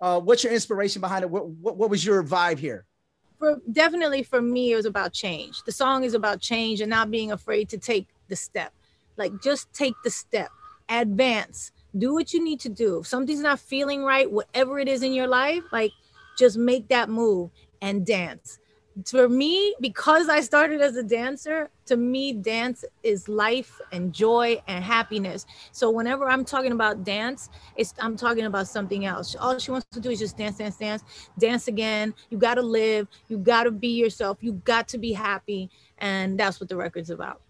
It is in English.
Uh, what's your inspiration behind it? What, what, what was your vibe here? For definitely for me, it was about change. The song is about change and not being afraid to take the step. Like just take the step, advance, do what you need to do. If something's not feeling right, whatever it is in your life, like just make that move and dance for me, because I started as a dancer, to me, dance is life and joy and happiness. So whenever I'm talking about dance, it's I'm talking about something else. All she wants to do is just dance, dance, dance, dance again. You got to live. You got to be yourself. You got to be happy, and that's what the record's about.